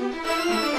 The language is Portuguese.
Música